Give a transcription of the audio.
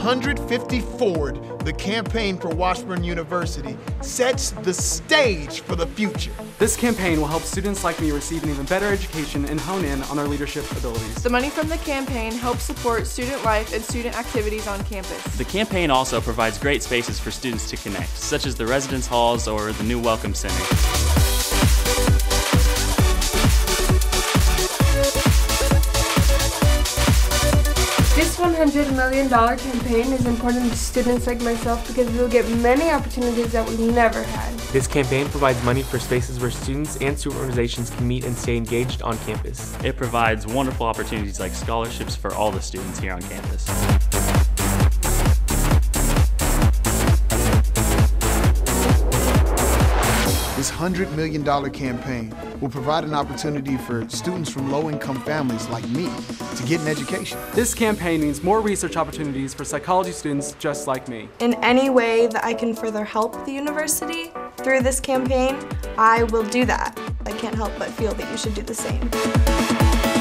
150 Forward, the campaign for Washburn University, sets the stage for the future. This campaign will help students like me receive an even better education and hone in on their leadership abilities. The money from the campaign helps support student life and student activities on campus. The campaign also provides great spaces for students to connect, such as the residence halls or the new Welcome Center. $100 million campaign is important to students like myself because we will get many opportunities that we've never had. This campaign provides money for spaces where students and student organizations can meet and stay engaged on campus. It provides wonderful opportunities like scholarships for all the students here on campus. This $100 million campaign will provide an opportunity for students from low-income families like me to get an education. This campaign means more research opportunities for psychology students just like me. In any way that I can further help the university through this campaign, I will do that. I can't help but feel that you should do the same.